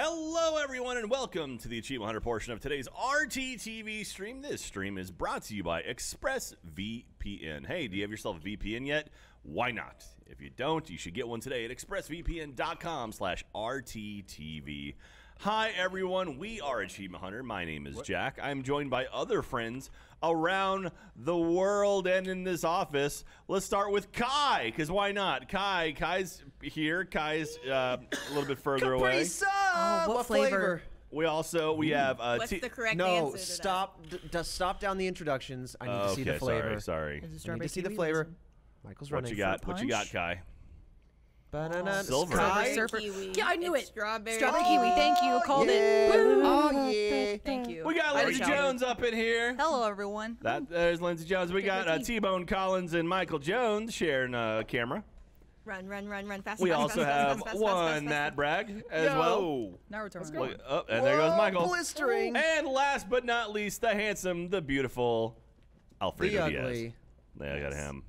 Hello, everyone, and welcome to the Achievement Hunter portion of today's RTTV stream. This stream is brought to you by ExpressVPN. Hey, do you have yourself a VPN yet? Why not? If you don't, you should get one today at expressvpn.com slash RTTV. Hi, everyone. We are Achievement Hunter. My name is Jack. I'm joined by other friends around the world and in this office. Let's start with Kai, because why not? Kai, Kai's here. Kai's uh, a little bit further away. Capri Sun! Oh, what flavor? We also we have uh, What's T- the correct No, answer? to that? stop. D- d- stop down the introductions. I need Oh, to see the okay, flavor. Sorry, sorry. Is it I need to see the kiwi? flavor. Listen. Michael's What running. you got? What you got. Kai? Banana Silver. Sky? Surfer. Kiwi. Yeah, I knew It's it. Strawberry. Strawberry kiwi. Thank you. Called yeah. it. Woo. Oh yeah. Thank you. We got I Lindsay. Jones up in here. Hello, everyone. That there's Lindsay Jones. We Get got uh. T-Bone Collins and Michael Jones sharing a camera. Run, run, run, run fast. We fast, also fast, have fast, fast, fast, one fast, Matt fast, Bragg as well. Naruto. Let's Look, oh, and there goes Michael. Blistering. And last but not least, the handsome, the beautiful Alfredo the Diaz. ugly. Yeah, I got him.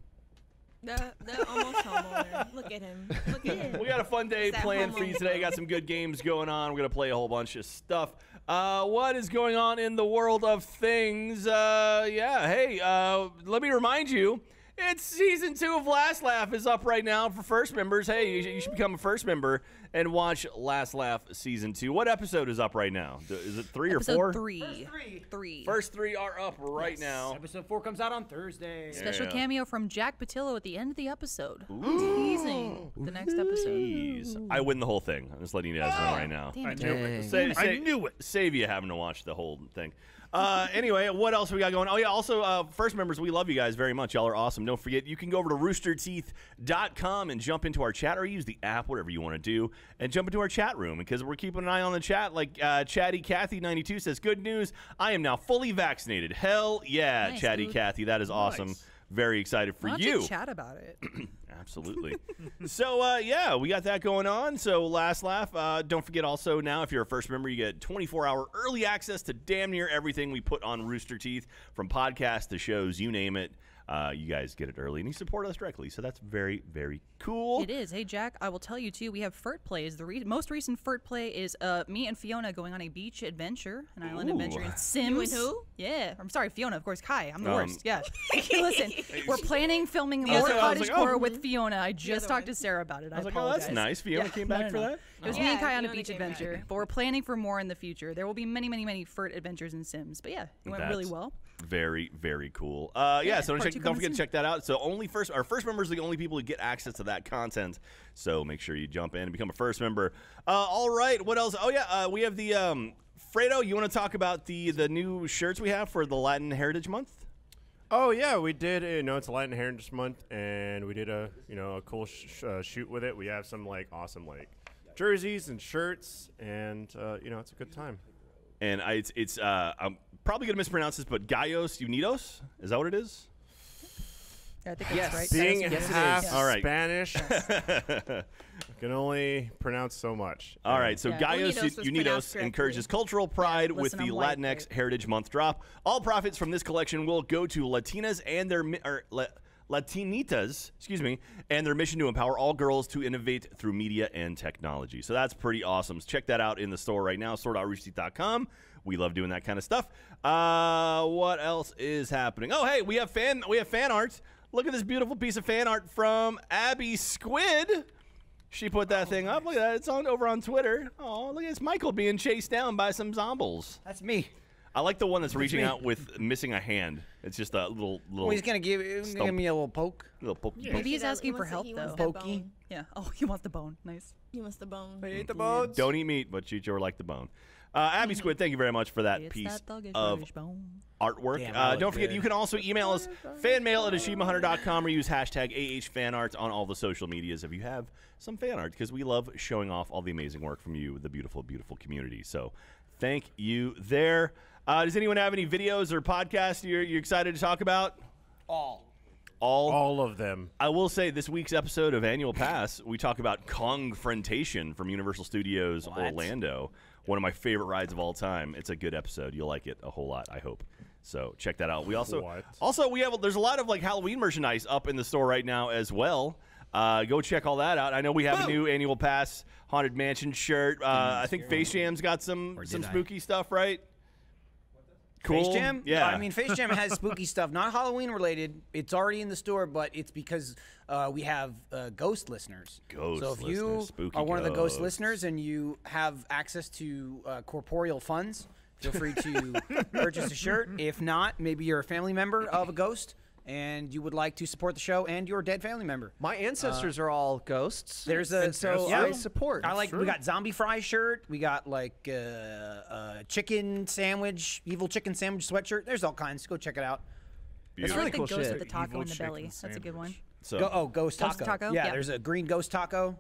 The, the almost homeowner. Look at him. Look at him. We got a fun day planned for you today. Got some good games going on. We're gonna play a whole bunch of stuff. Uh, what is going on in the world of things? Uh, yeah. Hey, uh, let me remind you. It's season two of Last Laugh is up right now for first members. Hey, you you should become a first member and watch Last Laugh season two. What episode is up right now? Is it three Episode or four? three. Three. Three. First three are up right now. Episode four comes out on Thursday. Special Yeah. cameo from Jack Pattillo at the end of the episode. Teasing the next episode. Jeez, I win the whole thing. I'm just letting you guys know ah. right now. Damn it. knew it. Jack. Say, say, I knew it. Save you having to watch the whole thing. Uh, anyway, what else we got going? Oh yeah, also uh, first members, we love you guys very much. Y'all are awesome. Don't forget, you can go over to roosterteeth.com and jump into our chat, or use the app, whatever you want to do, and jump into our chat room because we're keeping an eye on the chat. Like uh, Chatty Cathy ninety two says, "Good news, I am now fully vaccinated." Hell yeah, Nice, Chatty dude. Cathy, that is awesome. Very excited for Why don't you. you chat about it? Absolutely. so uh, yeah, we got that going on. So last laugh. Uh, don't forget also now, if you're a first member, you get 24 hour early access to damn near everything we put on Rooster Teeth, from podcasts to shows, you name it. Uh, you guys get it early, and you support us directly. So that's very very cool. It is. Hey, Jack, I will tell you, too, we have FERT plays. The re- most recent FERT play is uh, me and Fiona going on a beach adventure, an island Ooh. adventure in Sims. and who? Yeah. I'm sorry, Fiona, of course. Kai, I'm the Um, worst. Yeah. Listen, we're planning filming I was more like- I was cottage like, oh. core with Fiona. I just talked one. to Sarah about it. I, I was like, oh, apologize. that's nice. Fiona Yeah, came no, back no, for no. that. It was Oh. me and Kai on a beach came back. adventure, but we're planning for more in the future. There will be many, many, many FERT adventures in Sims. But yeah, it went really well. Very, very cool. Uh, yeah, Yeah, so don't, check, don't coming forget to check that out. So only first, our first members are the only people who get access to that content. So make sure you jump in and become a first member. Uh, all right, what else? Oh yeah, uh, we have the um, Fredo. You want to talk about the the new shirts we have for the Latin Heritage Month? Oh yeah, we did. You know, it's Latin Heritage Month, and we did a you know a cool sh- uh, shoot with it. We have some like awesome like jerseys and shirts, and uh, you know it's a good time. And I, it's it's uh, I'm probably gonna mispronounce this, but Gallos Unidos. Is that what it is? Yeah, I think Yes. that's right. Being Yes, half is. All right. Spanish, I can only pronounce so much. All right, so Yeah. Gallos Unidos Unidos encourages cultural pride with the white, Latinx but- Heritage Month drop. All profits from this collection will go to Latinas and their or La- Latinitas, excuse me, and their mission to empower all girls to innovate through media and technology. So that's pretty awesome. Check that out in the store right now, store.roosterteeth.com. We love doing that kind of stuff. Uh, what else is happening? Oh, hey, we have fan we have fan art. Look at this beautiful piece of fan art from Abby Squid. She put that thing up. Look at that. It's on over on Twitter. Oh, look at this. Michael being chased down by some zombies. That's me. I like the one that's reaching out with missing a hand. It's just a little little Well, he's gonna give, he's gonna give me a little poke. little pokey. He Maybe he's does- asking he for help, the- he though. Pokey. Yeah. Oh, he wants the bone. Nice. He wants the bone. Eat the bones. Don't eat meat, but you sure like the bone. Uh, Abby Squid, thank you very much for that It's piece that of bone. artwork. Damn, uh, don't forget, good. you can also email us fanmail at achievementhunter.com or use hashtag AHFanArt on all the social medias if you have some fan art because we love showing off all the amazing work from you, the beautiful, beautiful community. So thank you there. Uh, does anyone have any videos or podcasts you're, you're excited to talk about? All. All All of them. I will say this week's episode of Annual Pass, we talk about Kongfrontation from Universal Studios Orlando. One of my favorite rides of all time. It's a good episode. You'll like it a whole lot, I hope. So check that out. We also What? also we have there's a lot of like Halloween merchandise up in the store right now as well. Uh, go check all that out. I know we have a new annual pass haunted mansion shirt. Uh, I think Face Jam's got some some did I? spooky stuff, right? Cool. Face Jam? Yeah. I mean, Face Jam has spooky stuff, not Halloween related. It's already in the store, but it's because uh, we have uh, ghost listeners. Ghost so if listeners, you spooky are one of the ghost ghosts. listeners and you have access to uh, corporeal funds, feel free to purchase a shirt. If not, maybe you're a family member of a ghost and you would like to support the show and your dead family member. My ancestors are all ghosts. There's a and so yeah. I support. I like. We got zombie fry shirt. We got like uh, uh, chicken sandwich, evil chicken sandwich sweatshirt. There's all kinds. Go check it out. I Beautiful. really like the cool ghost shit. with the taco Evil in the belly. That's a good one. sandwich. So Go, oh, ghost Ghost taco. taco? Yeah, Yeah. there's a green ghost taco.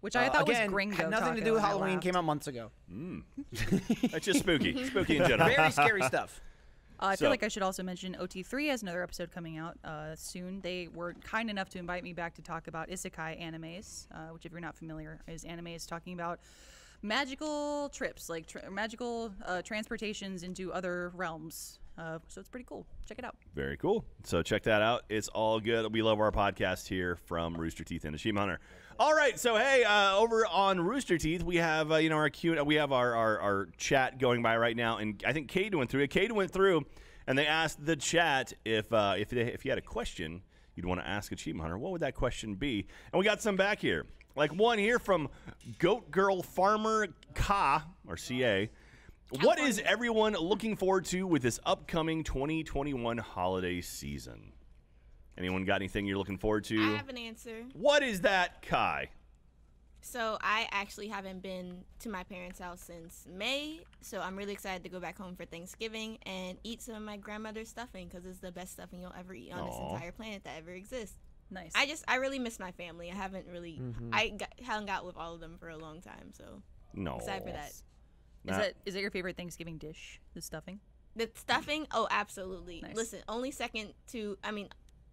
Which I Uh, thought again, was gringo had nothing to do with Halloween. Came out months ago. that's just spooky. spooky in general. Very scary stuff. Uh, I So- feel like I should also mention OT3 has another episode coming out uh, soon. They were kind enough to invite me back to talk about isekai animes, uh, which, if you're not familiar, is animes talking about magical trips, like tr- magical uh, transportations into other realms. Uh, so it's pretty cool. Check it out. Very cool. So check that out. It's all good. We love our podcast here from Rooster Teeth and Achievement Hunter. All right, so hey, uh, over on Rooster Teeth, we have uh, you know our Q, we have our, our our chat going by right now, and I think Cade went through it. Cade went through, and they asked the chat if uh, if they, if you had a question you'd want to ask Achievement Hunter, what would that question be? And we got some back here, like one here from Goat Girl Farmer Ka or Ca. What is everyone looking forward to with this upcoming 2021 holiday season? Anyone got anything you're looking forward to? I have an answer. What is that, Kai? So I actually haven't been to my parents' house since May, so I'm really excited to go back home for Thanksgiving and eat some of my grandmother's stuffing because it's the best stuffing you'll ever eat on Aw. this entire planet that ever exists. Nice. I just I really miss my family. I haven't really Mm-hmm. I got, hung out with all of them for a long time, so No. excited for that. is Nah. that is that your favorite Thanksgiving dish? The stuffing. The stuffing, oh, absolutely. Nice. Listen, only second to, I mean,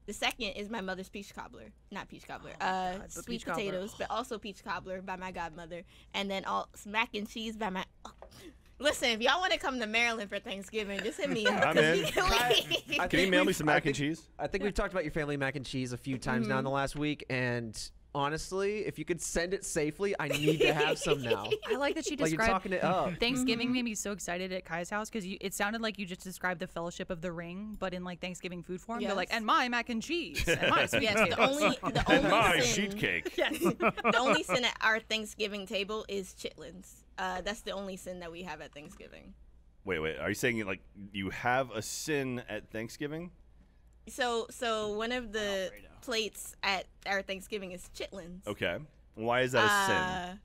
the second is my mother's peach cobbler. Not peach cobbler. Oh uh, God, sweet peach cobbler. potatoes, but also peach cobbler by my godmother. And then all mac and cheese by my. oh. Listen, if y'all want to come to Maryland for Thanksgiving, just hit me up. I'm 'cause in. we can. I Can you think mail me some I mac and cheese? I think we've talked about your family mac and cheese a few times now in the last week, and honestly, if you could send it safely, I need to have some now. I like that she like you're described talking it up. Thanksgiving made me so excited at Kai's house because it sounded like you just described the Fellowship of the Ring, but in like Thanksgiving food form. They're like, and my mac and cheese, and my sweet Yes, the only the only My sin, sheet cake. Yes, the only sin at our Thanksgiving table is chitlins. Uh, that's the only sin that we have at Thanksgiving. Wait, wait. Are you saying like you have a sin at Thanksgiving? So so one of the plates at our Thanksgiving is chitlins. Okay. Why is that a sin? Uh,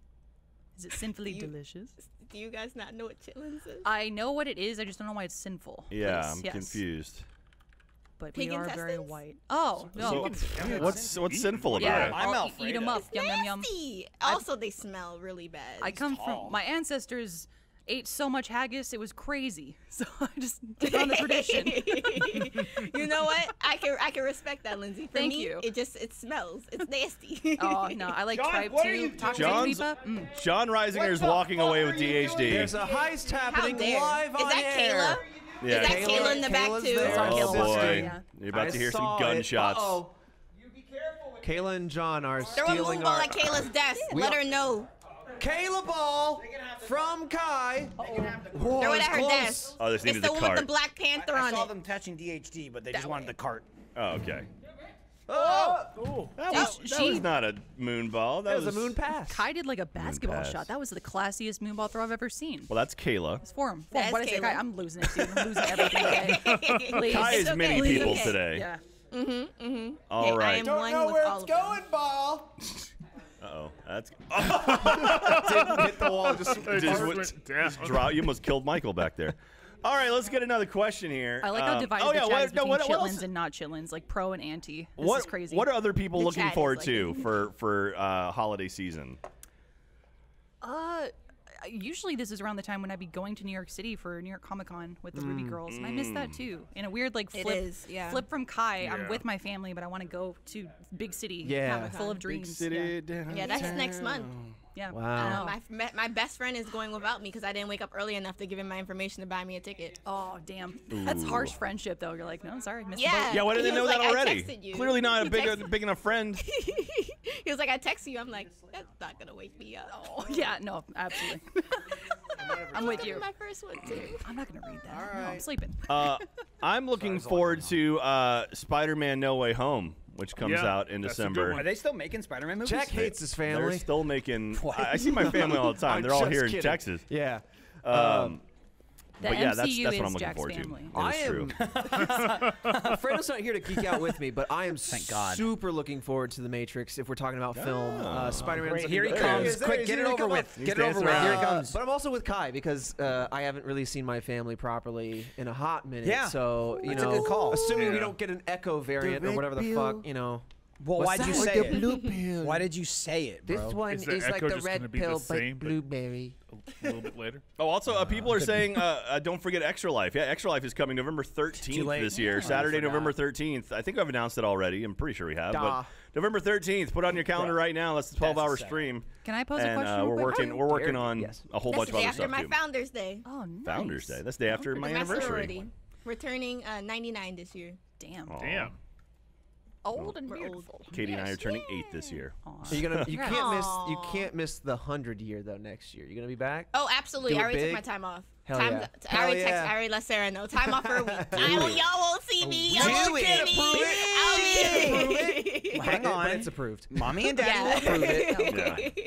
Is it sinfully You- delicious? do you guys not know what chitlins is? I know what it is. I just don't know why it's sinful. Yeah, Please, I'm yes. confused. But Pig we are very intestines? white. Oh no. So, what's what's sinful about yeah, it? I'm I'll eat them Alfredo. up. Yum yum yum. Nasty. Also, they smell really bad. I come tall. from my ancestors ate so much haggis it was crazy. So I just took on the tradition. you know what? I can I can respect that, Lindsay. For Thank me, you. it just it smells. It's nasty. Oh no, I like John, tripe what are too. you Taco John's- Mm. John Reisinger's is walking away with DHD. There's a heist happening dare? live Is on that air. Kayla? yeah. Is that Kayla in the back Kayla's too? there. Oh boy, yeah. you're about I to hear some gunshots. Uh-oh. Kayla and John are Throw a stealing moonball our. at Kayla's desk. Let are- her know. Kayla Ball from Kai. Whoa, Throw it it's at her close. desk. Oh, this It's needed the the one with the Black Panther I on saw them touching DHD, but they just wanted the cart. Oh, okay. Oh, That oh, was, that she- was not a moon ball. That that was a moon pass. Kai did like a basketball shot. That was the classiest moonball throw I've ever seen. Well, that's Kayla. It's form. form. That's What I say, Kayla. Kai, I'm losing it, dude. I'm losing everything today. Please. Kai is It's many okay. people Okay. today. Yeah. Mm-hmm, mm-hmm. All Hey, I right. am one with all of them. ball. Uh-oh. That's Didn't hit the wall. Just just went- Apartment down. drop. You almost killed Michael back there. All right, let's get another question here. I like how Um, divided oh, the yeah, chat what, is no, between what, what chitlins else? and not chitlins, like pro and anti. This what, is crazy. What are other people The looking chat is forward like to for for uh, holiday season? Uh, usually this is around the time when I'd be going to New York City for New York Comic Con with the Mm. Ruby Girls, and I miss that too. In a weird like flip, is, yeah. flip from Kai. I'm with my family, but I want to go to big city, Yeah. Comic-Con, full of dreams. Yeah, that's next month. Yeah, yeah. Wow. Uh, my, f- my best friend is going without me because I didn't wake up early enough to give him my information to buy me a ticket. Oh damn, that's harsh friendship though. You're like, no, sorry, missed the Yeah. boat. Yeah, why did He they know was that like, I already? you. Clearly not a big texted- big enough friend. he was like, I texted you. I'm like, that's not gonna wake me up. Oh, yeah, no, absolutely. I'm with you. My first one too. I'm not gonna read that. No, I'm sleeping. Uh, I'm looking forward to uh, Spider-Man: No Way Home, which comes Yeah, out in that's a good December. one. Are they still making Spider-Man movies? Jack hates his family. They're still making. I, I see my family all the time. I'm They're all just here in. Texas. Yeah. Um, The but yeah, MCU that's, that's is what I'm looking Jack's forward family. to. I It's true. am. Fredo's not here to geek out with me, but I am Thank God. super looking forward to the Matrix. If we're talking about film, uh, Spider-Man. Here he comes. Quick, get it over with. Get it over with. Here he comes. but I'm also with Kai because uh, I haven't really seen my family properly in a hot minute. Yeah. So you That's a know, good call. assuming we don't get an Echo variant or whatever the fuck, you know. Well, why'd you say Like it? blue pill. Why did you say it, bro? This one Is is, the like Echo the gonna red be the pill, same, but but- blueberry. a little bit later. Oh, also, uh, people are saying, uh, uh, don't forget Extra Life. Yeah, Extra Life is coming November 13th this year. Yeah, Saturday. November 13th. I think I've announced it already. I'm pretty sure we have. Duh. But November 13th. Put it on your calendar right now. That's the 12 hour stream. Can I pose a question? uh, we're working. We're working on yes. a whole That's bunch the of day other after my. Founders Day. Oh, nice. Founders Day. That's the day after my my anniversary. sorority. We're turning uh, 99 this year. Damn. Damn. Old and We're old. beautiful. Katie and I are turning eight this year. So you're gonna you can't miss you can't miss the hundred year though next year. You're gonna be back. Oh, absolutely. Do I it already big? took my time off. Hell time, yeah. I already Hell text, yeah. I already let Sarah know. Time off for a week. I will, y'all won't see oh, me. Y'all Do won't it. see me. I'll be- hang But on. it's approved. Mommy and Daddy Yeah. will approve it. Oh, yeah.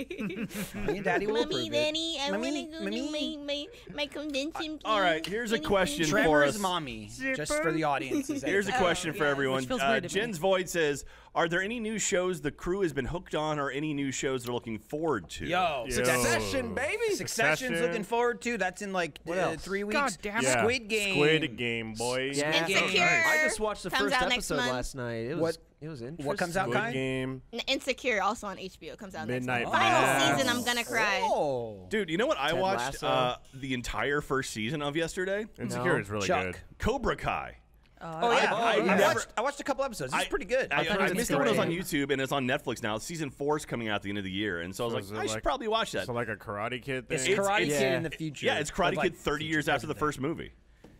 Mommy and Daddy will Mommy, approve it. Daddy, I Mommy, want to go mommy. to my, my, my convention. All right, here's a Anything? question for Trevor's us. mommy, just for the audience. Here's a Oh, question for yes. everyone. Which feels Uh, weird to me. Jen's Void says, "Are there any new shows the crew has been hooked on, or any new shows they're looking forward to?" Yo, Yo. Succession, baby. Succession's Succession. looking forward to. That's in like What uh, else? three weeks. God damn it. Yeah. Squid Game. Squid Game, boys. Yeah. Insecure. I just watched the Comes first out next episode month. last night. It was What- it was interesting. what comes out, Squid Kai? Game. N- Insecure, also on HBO, comes out Midnight next month. Final Mass. season, I'm gonna cry. Oh. Dude, you know what I Ted watched Lasso. uh, the entire first season of yesterday? Insecure No. is really Chuck. good. Cobra Kai. Oh yeah, I- I I, never- watched. I watched a couple episodes. It's I- pretty good. I, thought it I was missed it when it was on great. YouTube, and it's on Netflix now. Season four is coming out at the end of the year, and so I was So like, is it I should like- probably watch that. So like a Karate Kid thing. it's It's- Karate it's- Kid yeah. in the future. yeah, it's Karate but, like, Kid 30 years after the present first movie.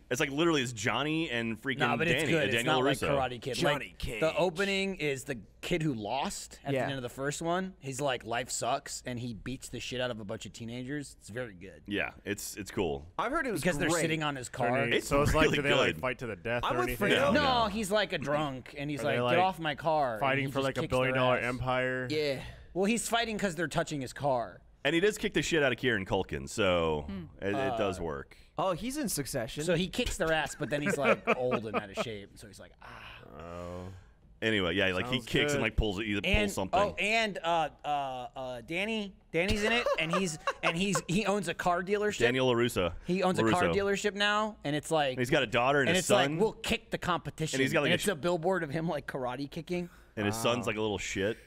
It's like literally it's Johnny and freaking No, but Danny, it's good. uh, It's Daniel not Russo. like Karate Kid. Johnny like, Cage. The opening is the kid who lost at Yeah. the end of the first one. He's like, life sucks, and he beats the shit out of a bunch of teenagers. It's very good Yeah, it's it's cool. I've heard it was because they're sitting on his car. It's so it's like do they like fight to the death I'm or anything? No, No. he's like a drunk, and he's Are like, "Get off my car!" Fighting for like a billion dollar empire. Yeah. Well, he's fighting because they're touching his car. And he does kick the shit out of Kieran Culkin, so it, it does work. Oh, he's in Succession. So he kicks their ass, but then he's like old and out of shape. So he's like, ah. Oh. Anyway, yeah, like he Sounds kicks and like pulls either And pulls something. oh, and uh, uh, uh, Danny, Danny's in it, and he's and he's he owns a car dealership. Daniel Larusso. He owns a car LaRusso. dealership now, and it's like And he's got a daughter and, and a it's son, like we'll kick the competition. And he's got, like, a it's sh- a billboard of him like karate kicking. and his son's like a little shit,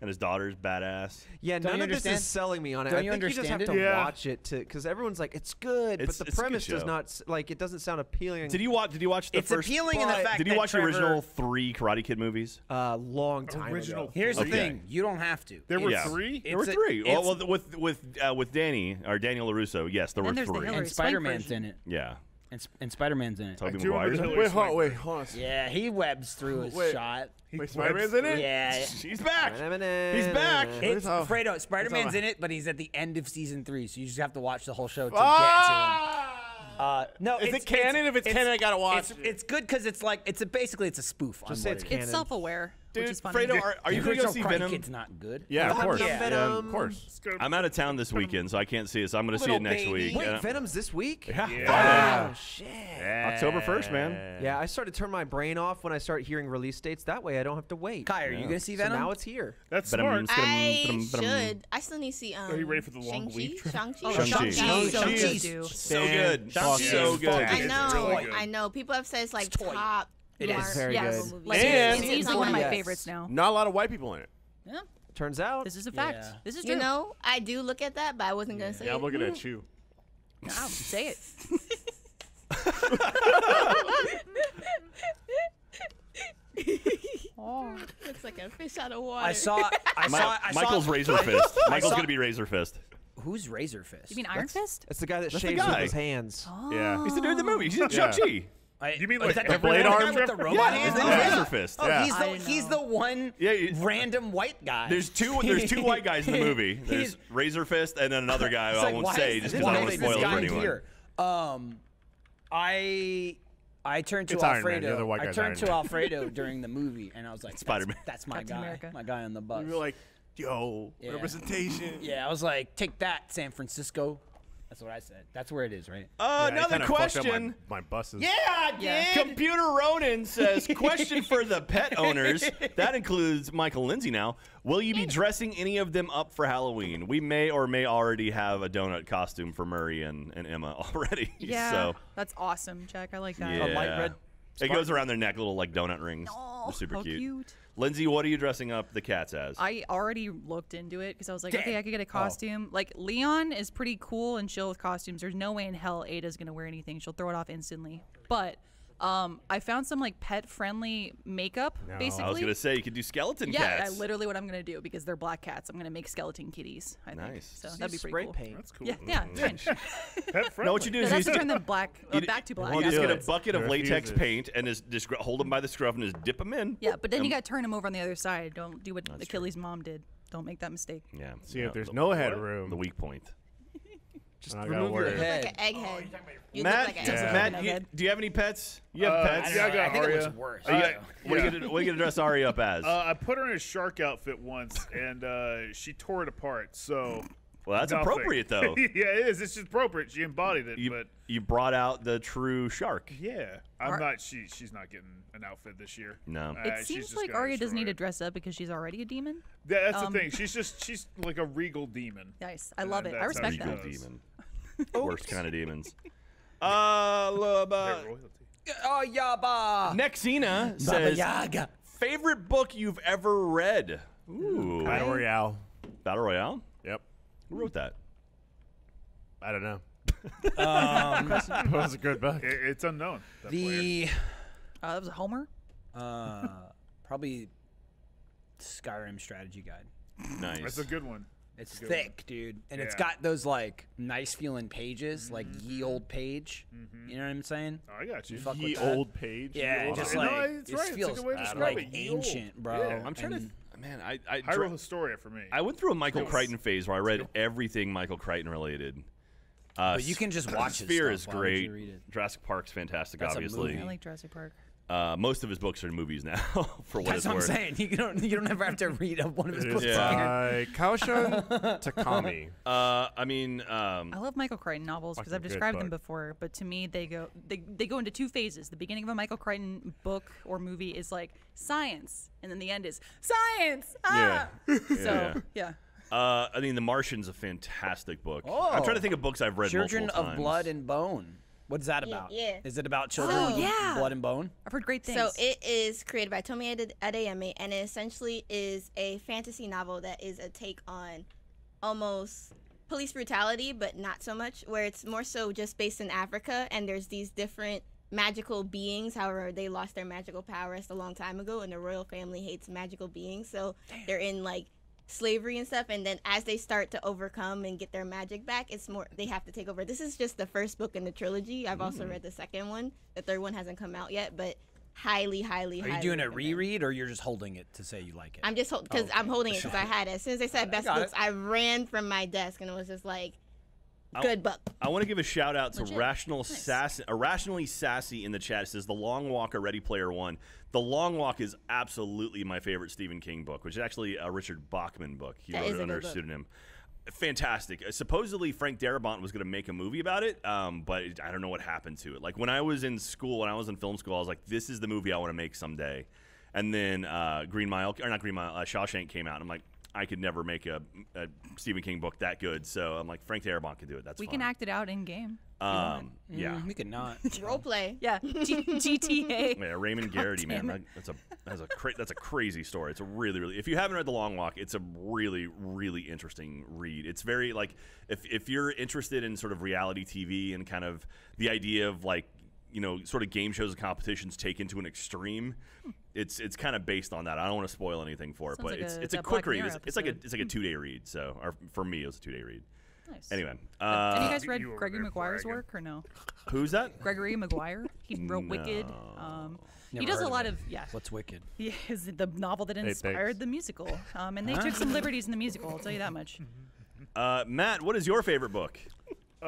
and his daughter's badass. yeah, Don't none you of this understand? is selling me on it. Don't I you think you just have understand to it? Yeah. watch it to because everyone's like, it's good, It's- but it's the a good premise does show. not s- like it doesn't sound appealing. Did you watch? Did you watch the It's first? appealing in the but- fact Did you that watch Trevor, the original three Karate Kid movies? A long time Original. ago. Here's the Okay. thing: you don't have to. There were Yeah. three. There were It's a- three. it's- well, with with uh, with Danny or Daniel Larusso, yes, there And were there's the three. Hilary and Swank Spider Man's version. in it, Yeah, and, Sp- and Spider Man's in it. Tobey do remember Maguire's the in it? Wait, hold, wait, hold on. Yeah, he webs through his Wait. shot. Wait, Spider-Man's in it? Yeah, He's back. He's He's back. it's how- Fredo. Spider Man's in it, but he's at the end of season three, so you just have to watch the whole show to Ah! get to him. Uh, no, Is it's, it canon? If it's canon, I gotta watch It's, it. it's good because it's like it's a basically it's a spoof. on Just say what it's it is. canon. It's self-aware, Dude, which is funny. Fredo, are, are you going to go see Karate Venom? Kid's not good. Yeah, of Venom, course. Venom. Yeah, of course. I'm out of town this weekend, so I can't see it. So I'm going to see it next baby. week. Wait, And- Venom's this week? Yeah, Yeah. Oh shit. October 1st, man. Yeah, I started to turn my brain off when I start hearing release dates. That way, I don't have to wait. Kai, are you gonna see So Venom? now it's here. That's But I'm smart. I Ba-dum, ba-dum, ba-dum. should. I still need to see. Um, Are you ready for the long Shang-Chi? week? Shang-Chi. Oh, Shang-Chi. Shang-Chi. Shang-Chi. So Shang-Chi. good. So good. Shang-Chi So is good. I know. I know. People have said it's like top. It is Marvel very Yes. good. Like, And- it's easily one of my Yes. favorites now. Not a lot of white people in it. Yeah. Turns out, This is a fact. Yeah. This is true. You know, I do look at that, but I wasn't gonna say Yeah. I'm looking at you. Wow, say it. oh. Looks like a fish out of water. I saw. I Mi- saw. I Michael's saw, Razor Fist. Michael's saw- gonna be Razor Fist. Who's Razor Fist? You mean Iron Fist? it's the guy that That's the shaves with guy. his hands. Oh. Yeah. He's the dude in the movie. He's in Yeah. Shang-Chi. I, You mean is like that the blade arm? with the robot Yeah, hands? his name's Razor Fist. Oh, Yeah. he's the he's the one Yeah, you- random white guy. There's two. There's two white guys in the movie. There's He's- Razor Fist and then another guy. It's I like, won't say is just because I don't want to spoil it for anyone. here? Um, I I turned to It's Iron Man. Alfredo. White I turned Iron to Man. Alfredo during the movie, and I was like, that's- Spider-Man. That's, my Captain guy. America. My guy on the bus. We were like, yo, representation. yeah, I was like, take that, San Francisco. That's what I said. That's where it is, right? Uh, Yeah, another kinda up question. My, my buses. Yeah, I Yeah. Computer Ronin says, question for the pet owners. That includes Michael Lindsay now. Will you be dressing any of them up for Halloween? We may or may already have a donut costume for Murray and, and Emma already. Yeah. So, That's awesome, Jack. I like that. yeah. light red It goes around their neck, little like donut rings. Oh, They're super how cute. cute. Lindsay, what are you dressing up the cats as? I already looked into it because I was like, Damn. okay, I could get a oh. costume. Like Leon is pretty cool and chill with costumes. There's no way in hell Ada's gonna wear anything. She'll throw it off instantly. But um, I found some like pet-friendly makeup, No. Basically. I was gonna say you could do skeleton yeah, cats. I literally what I'm gonna do because they're black cats. I'm gonna make skeleton kitties. I think. Nice. So Just that'd be pretty spray cool. paint. That's cool. Yeah, yeah, it's fine. Pet no, what you do is that's you to turn them black uh, back to black. You yeah. just do get a bucket of latex refuses. paint and just, just hold them by the scruff and just dip them in. Yeah, but then you gotta turn them over on the other side. Don't do what Achilles' mom did. Don't make that mistake. Yeah. See yeah, if there's the, no headroom. the weak point. Just I remove your worry. head. like an egghead. You Matt, like Yeah. egghead. Matt, you, do you have any pets? You have Uh, pets. yeah, I got I think it Arya. looks worse. Uh, gonna- what, are you gonna, what are you gonna dress Ari up as? Uh, I put her in a shark outfit once, and uh, she tore it apart. So well, that's nothing. appropriate though. yeah, it is. It's just appropriate. She embodied it, you but you brought out the true shark. yeah, I'm Ar- not. She she's not getting an outfit this year. No. Uh, It seems just like gonna Arya doesn't need to dress up because she's already a demon. Yeah, that's um, the thing. She's just she's like a regal demon. Nice. I love it. I respect she Regal that. demon. The worst kind of demons. Uh, lo- They're uh. Oh, yaba. Nexina Baba says Yaga. favorite book you've ever read. Ooh, Battle Royale. Battle Royale. Yep. Who wrote that? I don't know. Um, it was a good book. It- it's unknown. That the Uh, that was a Homer. uh, probably Skyrim strategy guide. Nice. That's a good one. It's good thick, dude, and it's Yeah. got those like nice feeling pages, like ye old page. You know what I'm saying? Oh, I got you. fuck Ye with that. old page. Yeah, Ye it just No, like it's it right. It's a feels good way to like it. Old. ancient, bro. Yeah. I'm trying and- to. Man, I I, Hyrule dra- Historia for me. I went through a Michael Yes. Crichton phase where I read everything Michael Crichton related. Uh, But you can just watch his Sphere stuff. is Why would you great. read it? Jurassic Park's fantastic, That's a obviously. movie. I like Jurassic Park. Uh, most of his books are movies now, for what That's it's what I'm worth. saying. You don't you don't ever have to read one of his It books. is Yeah. by Koushun Takami. Uh, I mean, um, I love Michael Crichton novels because I've described them before, but to me they go they, they go into two phases. The beginning of a Michael Crichton book or movie is like science, and then the end is science. Ah! So yeah. uh, I mean, The Martian's a fantastic book. I'm Oh. trying to think of books I've read Children multiple of times. Blood and Bone. What's that about? yeah. Is it about children oh, So- of Yeah. blood and bone? I've heard great things. So it is created by Tomi Ade- Adeyemi, and it essentially is a fantasy novel that is a take on almost police brutality, but not so much. Where it's more so just based in Africa, and there's these different magical beings. However, they lost their magical powers a long time ago, and the royal family hates magical beings, so they're in like slavery and stuff and then as they start to overcome and get their magic back it's more they have to take over this is just the first book in the trilogy i've also Mm. read the second one the third one hasn't come out yet but highly highly Are you highly doing a reread or you're just holding it to say you like it? i'm just because i'm holding it because i had it as soon as they said best books it. i ran from my desk and it was just like good book I want to give a shout out to Legit. Rational Nice. Sass, Irrationally Sassy in the chat. It says The Long Walk, a Ready Player One. The Long Walk is absolutely my favorite Stephen King book, which is actually a Richard Bachman book. He That wrote it under a pseudonym. Fantastic. Uh, Supposedly Frank Darabont was going to make a movie about it, um, but it- I don't know what happened to it. Like when I was in school, when I was in film school, I was like, "This is the movie I want to make someday." And then uh, Green Mile, or not Green Mile, uh, Shawshank came out. And I'm like, I could never make a, a Stephen King book that good. So I'm like, Frank Darabont can do it. That's We fine. can act it out in game. Um, yeah. Mm, we could not. Role play. Yeah, G- GTA. Yeah, Raymond Garraty, man, that, that's a that's a cra- that's a crazy story. It's a really really. If you haven't read The Long Walk, it's a really really interesting read. It's very like if if you're interested in sort of reality TV and kind of the idea of like you know sort of game shows and competitions taken to an extreme. It's it's kind of based on that. I don't want to spoil anything for it, Sounds but like it's a- it's a quick Black read. It's, it's like a it's like a two day read. So or for me, it was a two day read. Nice. Anyway, Have uh, you guys read you Gregory there Maguire's work or no? who's that? Gregory Maguire. He wrote Wicked. Um, he does a of lot of yeah. What's wicked? He is the novel that thanks. inspired the musical. Um, and they took some liberties in the musical. I'll tell you that much. Uh, Matt, what is your favorite book? Uh,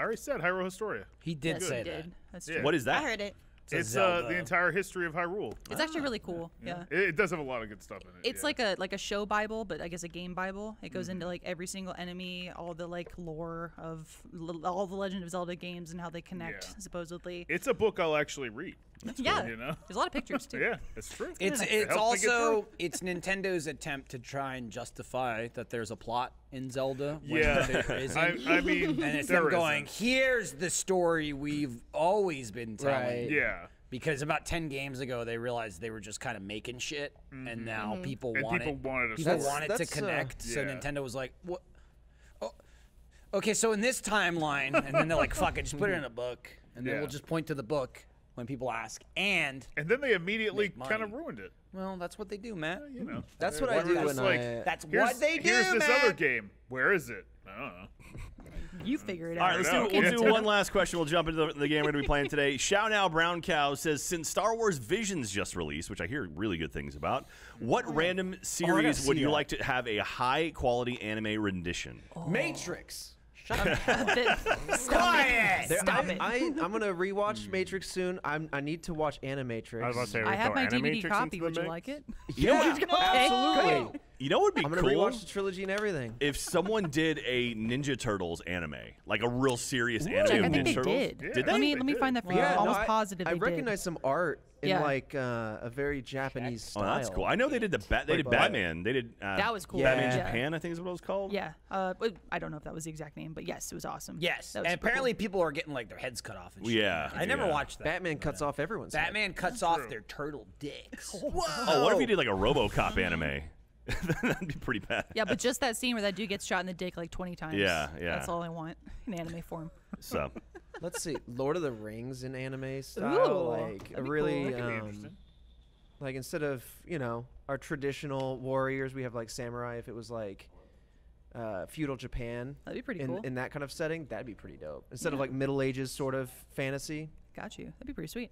I already said Hyrule Historia. He did Yes, say he that. did. That's Yeah. true. What is I heard it. It's uh, the entire history of Hyrule. It's actually really cool. Yeah. It, it does have a lot of good stuff in it. It's yeah. like a like a show Bible, but I guess a game Bible. It goes into like every single enemy, all the like lore of l- all the Legend of Zelda games and how they connect Yeah. supposedly. It's a book I'll actually read. Yeah, you know? there's a lot of pictures too. Yeah, it's true. It's It it's helped me also it's Nintendo's attempt to try and justify that there's a plot in Zelda. When Yeah. there isn't. I, I mean, and it's there them going, isn't. here's the story we've always been telling. Right. Yeah. Because about ten games ago, they realized they were just kind of making shit, and now people Mm-hmm. And want people wanted a people story. wanted to That's, uh, connect. So Nintendo was like, "What? Oh, okay, so in this timeline," and then they're like, "Fuck it, just put it in a book, and then we'll just point to the book when people ask." And And then they immediately kind of ruined it. well, that's what they do, Matt. You know. That's what I do when like, I- That's what they do, Here's this Matt. other game. Where is it? I don't know. You figure it out. right, let's do, we'll do one last question. We'll jump into the, the game we're going to be playing today. Shout out Brown Cow says, since Star Wars Visions just released, which I hear really good things about, what random oh, series would you that. like to have a high quality anime rendition? Matrix. Oh. Shut up. Quiet. There- Stop I, it. I, I'm gonna rewatch hmm. Matrix soon. I'm, I need to watch Animatrix. I was about to say, I have my DVD Animatrix into copy. Would you like it? yeah, absolutely. Cool. You know what would be I'm gonna cool? rewatch the trilogy and everything. if someone did a Ninja Turtles anime, like a real serious anime Jack, of I Ninja they Turtles. did. Yeah, Did they? Let me they let me did. find that for you. Yeah, I'm no, almost I- positive I they did. recognize some art in Yeah. like uh, a very Japanese style. Oh, that's cool. I know they did the ba- they did Batman. They did uh, That was cool. Batman Yeah. Japan, I think is what it was called. Yeah. Uh, I don't know if that was the exact name, but yes, it was awesome. Yes, was and super cool. apparently people are getting like their heads cut off. And shit. Yeah, I never yeah. watched that. Batman cuts off everyone's head. Batman cuts off their turtle dicks. Oh, what if you did like a RoboCop anime? That'd be pretty bad. Yeah, but just that scene where that dude gets shot in the dick like 20 times. Yeah, yeah. That's all I want in anime form. So Let's see, Lord of the Rings in anime style, Ooh, like that'd a be really, cool. That could be um, interesting. like instead of you know our traditional warriors, we have like samurai. If it was like uh, feudal Japan, That'd be pretty in, cool. in that kind of setting, that'd be pretty dope. Instead of like Middle Ages sort of fantasy, Got you. That'd be pretty sweet.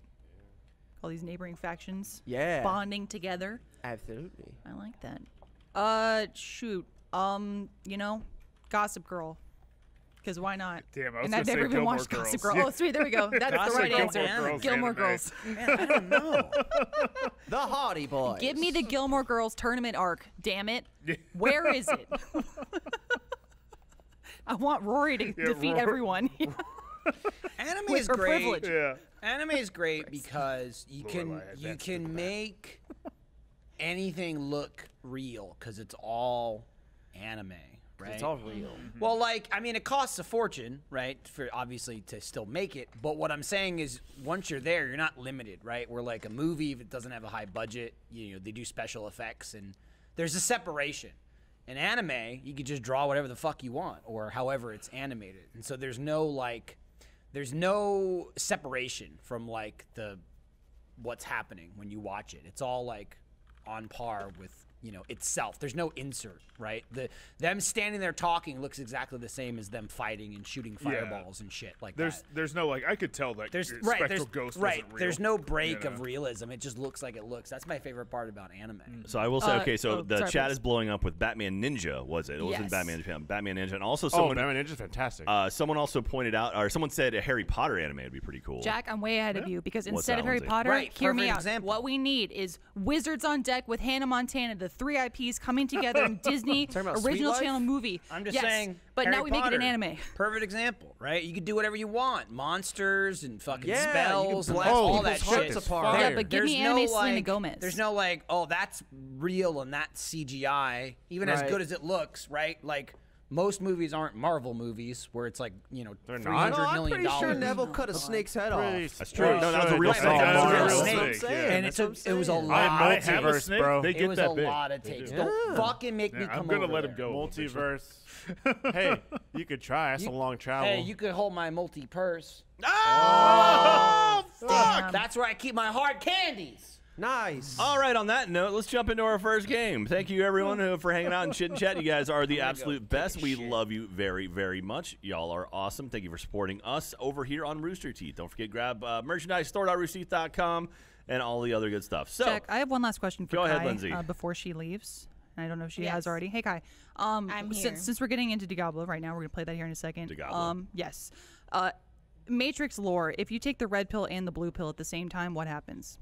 All these neighboring factions yeah, bonding together. absolutely. I like that. Uh, shoot. Um, you know, Gossip Girl. Because why not? Damn, I was and gonna I've say never even Gilmore watched Gossip Girls. Girl. Oh, sweet. There we go. That's the right Girl answer. anime. Gilmore anime. Girls. Man, I don't know. The Hardy Boys. Give me the Gilmore Girls tournament arc. Damn it. Where is it? I want Rory to defeat Rory- everyone. Anime With is great. privilege. Yeah. Anime is great because you can you can the best. make anything look real because it's all anime, right? It's all real. Mm-hmm. Well, like I mean, it costs a fortune, right? For obviously to still make it. But what I'm saying is, once you're there, you're not limited, right? Where like a movie, if it doesn't have a high budget, you know, they do special effects, and there's a separation. In anime, you could just draw whatever the fuck you want, or however it's animated, and so there's no like, there's no separation from like the what's happening when you watch it. It's all like on par with you know itself. There's no insert, right? The them standing there talking looks exactly the same as them fighting and shooting fireballs and shit like There's that. there's no like I could tell that There's your right, spectral there's ghost right. real, There's no break you of realism. It just looks like it looks. That's my favorite part about anime. So I will say, Uh, okay, so oh, the sorry, chat please. is blowing up with Batman Ninja. Was it? It wasn't Batman Japan. Batman Ninja, and also Oh, someone. Batman Ninja's fantastic. uh, someone also pointed out, or someone said a Harry Potter anime would be pretty cool. Jack, I'm way ahead of you because What's instead of Harry Lindsay? Potter, Right, hear me out. example. What we need is wizards on deck with Hannah Montana to the three IPs coming together in Disney Talking about Sweet original channel movie. I'm just Yes, saying. But Harry now we make it an anime. Perfect example, right? You could do whatever you want, monsters and fucking Yeah, spells can and blast all that hearts shit. apart. Yeah, but give There's me no, anime Selena like, Gomez. There's no like, oh, that's real and that's CGI. Even as good as it looks, right? Like most movies aren't Marvel movies where it's like you know They're not. No, hundred I'm million pretty sure. Neville cut a snake's head off. That's true. No, that was a real Right, snake. but That was a that's real a real snake. snake. saying. and That's it's a, I'm it was a saying. I, lot. I multiverse, have a snake. bro. They it get was that a big. lot of takes. do. Don't Yeah. fucking make me Yeah, come I'm gonna over let him there. go. Multiverse. hey, you could try. That's a long travel. Hey, you could hold my multi purse. Oh, oh, fuck! That's where I keep my hard candies. Nice. All right, on that note, let's jump into our first game. Thank you, everyone, who for hanging out and chit and chat. You guys are the absolute best. We love you very, very much. Y'all are awesome. Thank you for supporting us over here on Rooster Teeth. Don't forget, grab uh, merchandise, store.roosterteeth.com, and all the other good stuff. So, Jack, I have one last question for Go Kai ahead, Lindsay. Uh, before she leaves. And I don't know if she Yes. has already. Hey, Kai. Um, I'm here. Since, since we're getting into Diablo right now, we're gonna play that here in a second. Diablo. Um, yes. Uh, Matrix lore. If you take the red pill and the blue pill at the same time, what happens?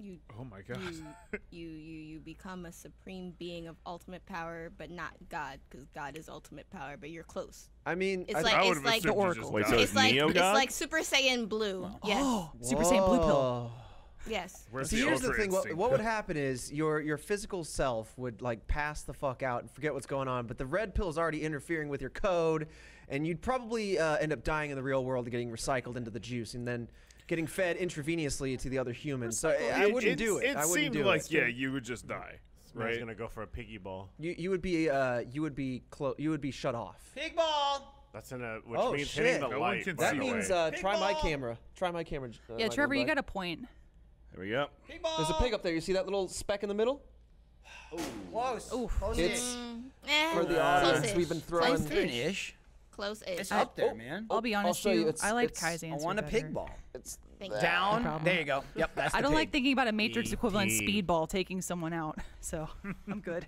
You Oh my god. you you you you become a supreme being of ultimate power, but not God, because God is ultimate power. But you're close. I mean, It's I- like I it's like assumed you just Wait, so it's it's like Neo it's God? like Super Saiyan Blue. Yes, Super Saiyan blue pill. Yes. Where's See, here's the thing. What, what would happen is your your physical self would like pass the fuck out and forget what's going on, but the red pill is already interfering with your code, and you'd probably uh, end up dying in the real world and getting recycled into the juice, and then getting fed intravenously to the other humans. So I wouldn't it, do it. It I wouldn't seemed do like it. yeah, you would just die, Man's right? gonna go for a piggy ball. You you would be uh you would be clo- you would be shut off. Pig ball. That's in a which Oh, means shit. hitting the No one light. can That see it. way. means uh, Pig try my camera. Try my camera. Uh, yeah, Trevor, you got a point. there we go. Pig ball. There's a pig up there. You see that little speck in the middle? Close. Ooh. Close It's Eh, for the close-ish. We've been throwing. Close-ish. Ish. Close-ish. It's up there, oh, man. I'll be honest with you. you. It's- I like it's- Kai's I want a better. pig ball. It's Thank. Down. problem. There you go. Yep, that's the I don't like thinking about a Matrix equivalent E.T.. speedball taking someone out, so I'm good.